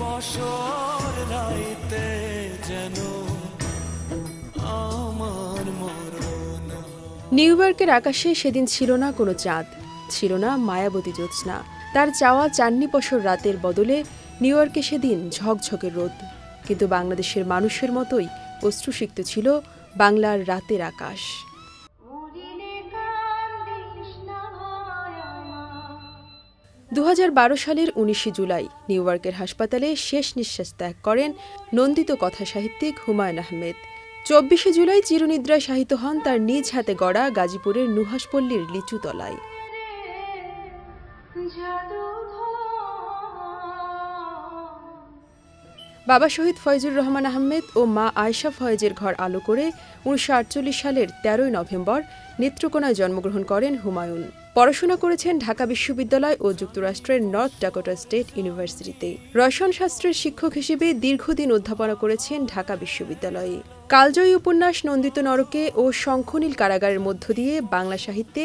পশর রাইতে যেন আমার মরণ নিউ ইয়র্কের আকাশে সেদিন ছিল না কোনো চাঁদ, ছিল না মায়াবতী জ্যোৎস্না। তার চাওয়া চাননি পশর রাতের বদলে নিউ ইয়র্কে সেদিন ঝকঝকে রোদ। কিন্তু বাংলাদেশের মানুষের মতোই অশ্রুসিক্ত ছিল বাংলার রাতের আকাশ। দু হাজার বারো সালের উনিশে জুলাই নিউ হাসপাতালে শেষ নিঃশ্বাস ত্যাগ করেন নন্দিত কথাসাহিত্যিক হুমায়ুন আহমেদ। চব্বিশে জুলাই চিরনিদ্রায় শাহিত হন তার নিজ হাতে গড়া গাজীপুরের নুহাসপল্লীর লিচুতলায় বাবা শহীদ ফয়জুর রহমান আহমেদ ও মা আয়শা ফয়েজের ঘর আলো করে উনিশশো আটচল্লিশ সালের তেরোই নভেম্বর নেত্রকোনায় জন্মগ্রহণ করেন হুমায়ুন। পড়াশোনা করেছেন ঢাকা বিশ্ববিদ্যালয় ও যুক্তরাষ্ট্রের নর্থ ডাকোটা স্টেট ইউনিভার্সিটিতে। রসায়ন শাস্ত্রের শিক্ষক হিসেবে দীর্ঘদিন অধ্যাপনা করেছেন ঢাকা বিশ্ববিদ্যালয়ে। কালজয়ী উপন্যাস নন্দিত নরকে ও শঙ্খনীল কারাগারের মধ্য দিয়ে বাংলা সাহিত্যে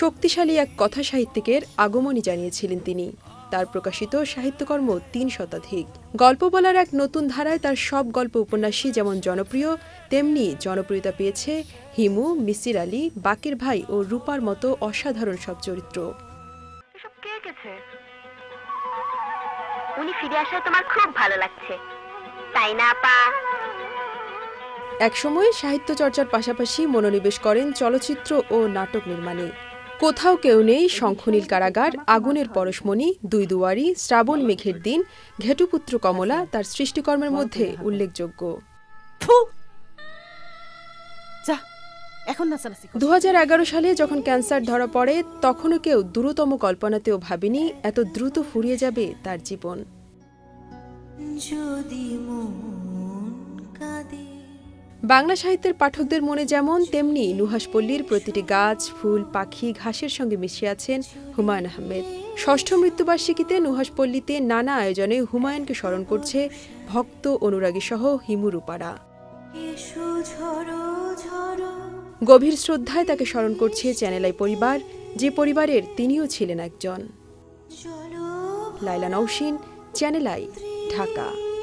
শক্তিশালী এক কথা সাহিত্যিকের আগমনী জানিয়েছিলেন তিনি। তার প্রকাশিত সাহিত্যকর্ম তিন শতাধিক। গল্প বলার এক নতুন ধারায় তার সব গল্প উপন্যাসই যেমন জনপ্রিয় তেমনি জনপ্রিয়তা পেয়েছে হিমু মিসির আলী বাকির ভাই ও রূপার মতো অসাধারণ সব চরিত্র। উনি ফিরে আসায় তোমার খুব ভালো লাগছে। তাই না আপা? একসময় সাহিত্য চর্চার পাশাপাশি মনোনিবেশ করেন চলচ্চিত্র ও নাটক নির্মাণে। কোথাও কেউ নেই শঙ্খনীল কারাগার আগুনের পরশমণি দুই দুয়ারি শ্রাবণ মেঘের দিন ঘেটুপুত্র কমলা তার সৃষ্টিকর্মের মধ্যে উল্লেখযোগ্য। দু সালে যখন ক্যান্সার ধরা পড়ে তখনও কেউ দ্রুততম কল্পনাতেও ভাবেনি এত দ্রুত ফুরিয়ে যাবে তার জীবন। যদি মন কাঁদে বাংলা সাহিত্যের পাঠকদের মনে যেমন তেমনি নুহাসপল্লীর প্রতিটি গাছ ফুল পাখি ঘাসের সঙ্গে মিশে আছেন হুমায়ুন আহমেদ। ষষ্ঠ মৃত্যুবার্ষিকীতে নুহাসপল্লীতে নানা আয়োজনে হুমায়ুনকে স্মরণ করছে ভক্ত অনুরাগী সহ ঝড়ো গভীর শ্রদ্ধায় তাকে স্মরণ করছে চ্যানেলাই পরিবার যে পরিবারের তিনিও ছিলেন একজন। লাইলা নৌসিন চ্যানেলাই ঢাকা।